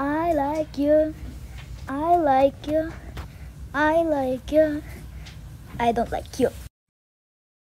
I like you. I like you. I like you. I don't like you.